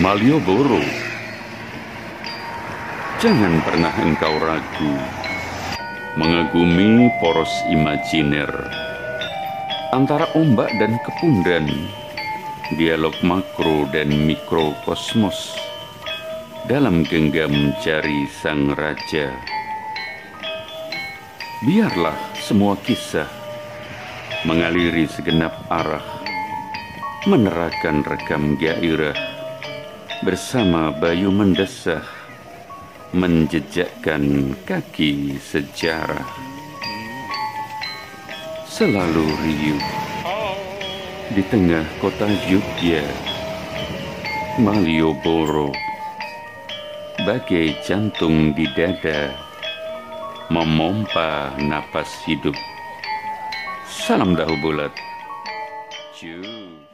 Malioboro. Jangan pernah engkau ragu mengagumi poros imajiner antara ombak dan kepundan, dialog makro dan mikrokosmos dalam genggam jari sang raja. Biarlah semua kisah mengaliri segenap arah, menerahkan rekam gairah bersama Bayu Mendesah, menjejakkan kaki sejarah. Selalu riuh di tengah kota Yogyakarta, Malioboro, bagai jantung di dada, memompa napas hidup. Salam dahu bulat. Cium.